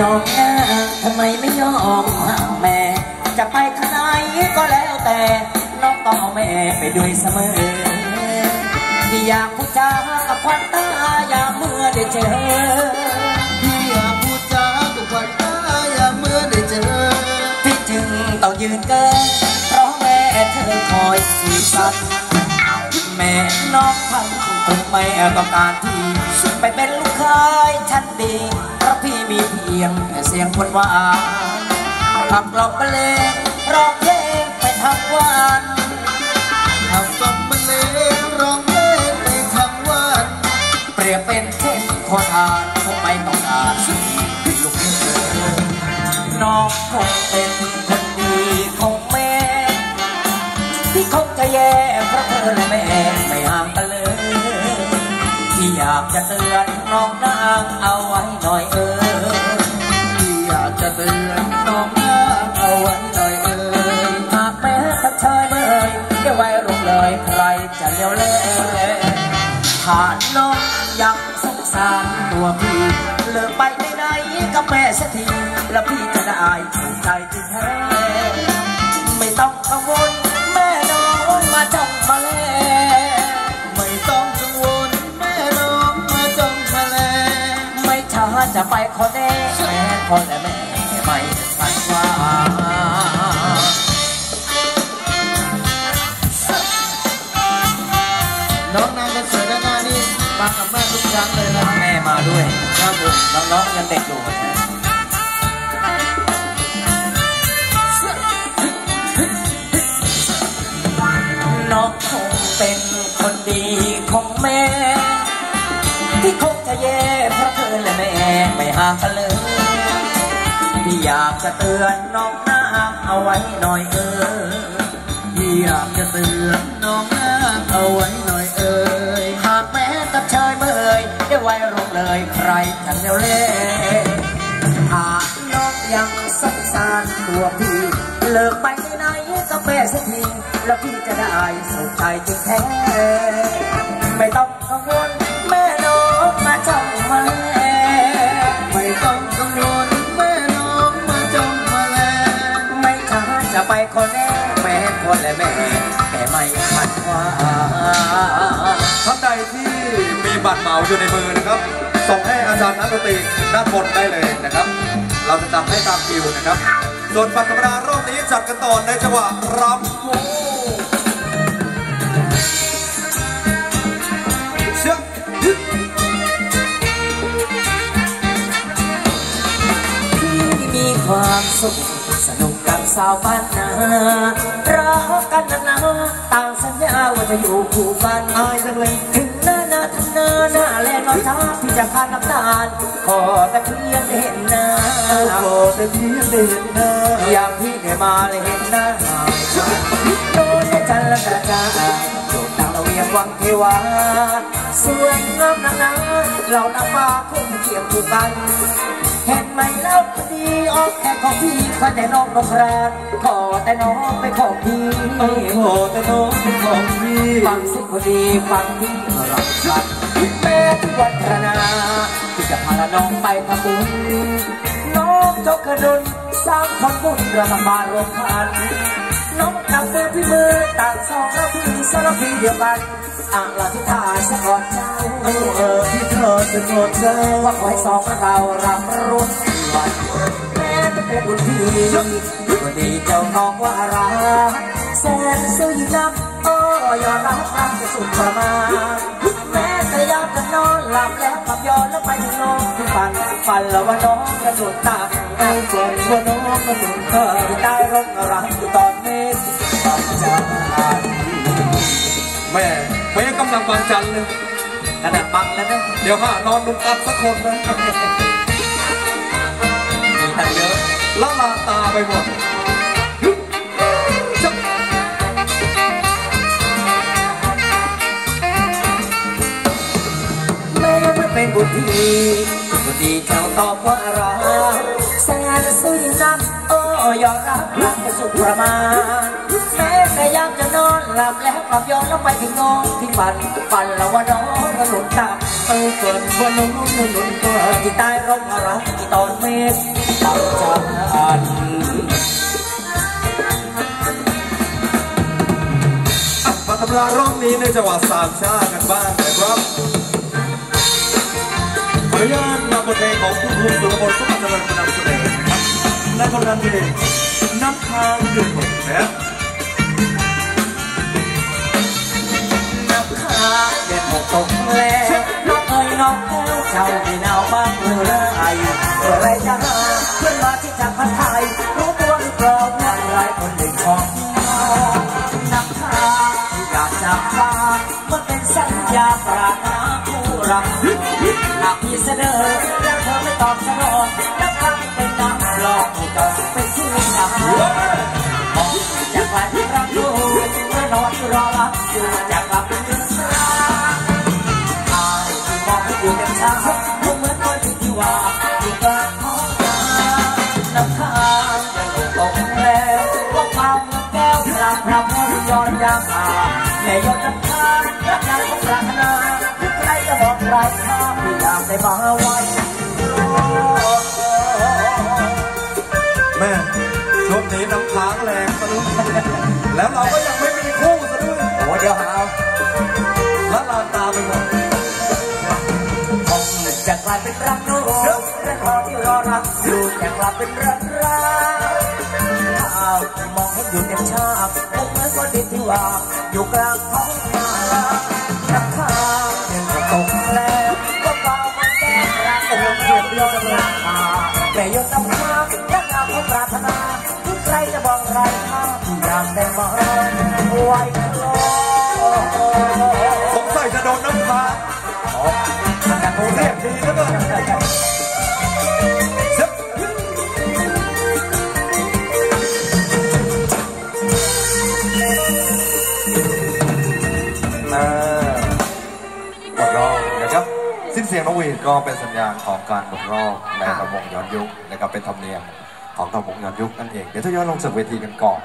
น้องนาทำไมไม่ยอมห่างแม่ จะไปทางไหนก็แล้วแต่ น้องต้องเอาแม่ไปด้วยเสมอที่อยากพูดจากับควันตาอยากเมื่อได้เจอพี่อยากพูดจากับวันตาอย่าเมื่อได้เจอพี่จึงต้องยืนเกินเพราะแม่เธอคอยสีสันแม่น้องพันตรงไม่ต้องการที่ไปเป็นลูกเคยชั้นดี ยงแต่เสียงคนหวานขับกล่อมบรรเลงร้องเพลงไปทั้งวันทำกล่อมบรรเลงร้องเพลงไปทั้งวัน เปรียบเป็นเช่นขอทานคงไม่ต้องการลูกเธอน้องคงเป็นคนดีของแม่ ที่คงจะแย่เพราะเธอและแม่ไม่ห่างกันเลยที่อยากจะเตือนน้องนางเอาไว้หน่อยเออ อยากจะเตือนน้องนาเอาไว้หน่อยเอ่ยหากแม้สักเชยเมื่อยเดี๋ยวไว้รุงเลยใครจะเลี้ยวเล่ถ้าน้องยังสงสารตัวพี่เลิกไปไม่ได้กับแม่สักทีแล้วพี่จะได้ถูกใจจริงแท้ จะไปขอแน่แม่พ่อและแม่ไม่ฝันว่าน้องนางกันเสือด้านหน้านี่มากับแม่ทุกครั้งเลยนะแม่มาด้วยครับผมน้องๆยังเด็กอยู่น้องคงเป็นคนดีของแม่ที่คง ห่างกันเลยพี่อยากจะเตือนน้องนางเอาไว้หน่อยเออพี่อยากจะเตือนน้องนาเอาไว้หน่อยเอ่ยหากแม้กับชายเมื่อยได้ไว้รงเลยใครจะเร็วเล่หากน้องยังสงสารตัวพี่เลิกไปทีไหนก็แม่สักทีแล้วพี่จะได้สุขใจจริงแท้ไม่ต้อง แม่คนและแม่แต่ไม่ขัดว่าท่านใดที่มีบัตรเหมาอยู่ในมือนะครับ ส่งให้อาจารย์นักดนตรีด้านบนได้เลยนะครับ เราจะจำให้ตามคิวนะครับ ส่วนบัตรธรรมดารอบนี้จัดกันต่อในจังหวะรำโอ้เชื่อที่มีความสุข สาวบ้านนารักกันนานๆต่างสัญญาว่าจะอยู่คู่กันอายจังเลยถึงหน้าหน้าทำหน้าหน้าแลนอนช้าที่จะพาน้ำตาลขอแต่เพียงได้เห็นหน้าขอแต่เพียงได้เห็นหน้าอยากพี่ได้มาเลยเห็นหน้าโน่นจันละกระจาโดดดังเราเวียงวังเทวาสวยงามนานาเรานำมาคงเคียงคู่กัน ไหมแล้วพอดีออกแค่ของพี่ขอแต่น้องนกแรนขอแต่น้องไปของพี่ขอแต่น้องเป็นของพี่ฟังสิพอดีฟังพี่รักกันแม่ที่วัดพระนาที่จะพาน้องไปทำบุญน้องเจ้ากระดุนสร้างผลบุญเรามามารวมกันน้องนำมือพี่มือต่างสองเราพี่สารพีเดียวกัน อ่างลาทิทาสะกดเจ้าเออที่เธอจะกอดเจ้าว่าขอให้สองเรารำรุ่นวันแม้จะเป็นบุญพี่ก็ดีเจ้าน้องว่ารักแสนสุยนักโอ้ยอมรับรักจะสุดประมาณแม้แต่ยามจะนอนหลับแล้วกับย้อนแล้วไปถึงน้องที่ฝันฝันแล้วว่าน้องกระโดดตักไอ้ฝนว่าน้องมาถึงข้าที่ใต้ร่มรักอยู่ตอนเมฆตอนจาน แม่แม่กำลังวางจันทร์เลยขนาดบังแล้วนะเดี๋ยวข้านอนนุ่มอับสักคนนะมีตั้งเยอะละลานตาไปหมดจับแม้ไม่เป็นบุตรที่บุตรดีเจ้าตอบว่ารักแสนสุ ยนักโอ้ยอมรับรักจะสุดประมาณแม้แต่ยามจะนอนหลับแล้วกลับย้อนแล้วไปถึงน้องที่ฝันฝันแล้วว่าน้องก็หลุดตาเออเกิดว่าน้องนุ่นนุ่นตัวที่ใต้ร่มรักที่ตอนเมฆตับจันมาตำรารอบนี้ในจังหวัดสามชาติกันบ้างนะครับขออนุญาตนำบทเพลงของคุณภูมิสุรพลสุขเจริญมานำเสนอนะครับ และคนนั้นคือน้ำค้างเดือดหมดนะน้ำค้างเด็ดหมดตกแล้วน้องเอ๋ยน้องแก้วเจ้าไม่หนาวบ้างเมื่อไรเมื่อไรจะหาเพื่อนมาที่จากพัทไทยรู้ตัวหรือเปล่าว่าใครคนหนึ่งของน้องน้ำค้างที่อยากจะฟ้ามันเป็นสัญญาปรารถนาคู่รักหากพี่เสนอแล้วเธอไม่ตอบสนองน้ำค้างเป็นน้ำหลอ ต้องเป็นที่ไหนมองจากวันรักอยู่เมื่อนอนรอรับอยู่จากกลับเป็นเรื่องราอายที่มองให้อยู่กันช้าคงเหมือนคนที่ว่าอยู่กลางท้องนาน้ำค้างจะลงตกแล้วว่าเมาเมื่อแก้วพรำพรำแม่ย้อนยามอาแม่ยอน้ำค้างรักนางของปรารถนาใครจะบอกใครข้าไม่อยากได้มาไว้ แม่ช่วงนี้น้ำค้างแรงซะด้วยแล้วเราก็ยังไม่มีคู่ซะด้วยโอ้เดี๋ยวหาละลานตาไปหมดห้องจะกลายเป็นรักโน้และรอที่รอรักอยู่จะกลายเป็นรักรักข้าวที่มองให้อยู่เต็มชาติคงเหมือนคนดินที่วางอยู่กลางท้องนาน้ำค้างเดินก็ตกแล้วก็เบามันแก้รักแต่ลมเสียบย้อนราคาแต่ยนน้ำค้าง และงามขอปรารถนาทุกใครจะบอกใครข้าที่อยากได้มาไว้รอสงสัยจะโดนน้ำค้างมันจะโดนเรียกดีแล้วก็เซ็ตอ่าหมดรอบนะครับสิ้นเสียงนกหวีดก็เป็นสัญญาณของการหมดรอบในระบบย้อนยุคนะครับเป็นธรรมเนียม ของระบบย้อนยุคนั่นเอง เดี๋ยวถ้าย้อนลงจากเวทีกันก่อน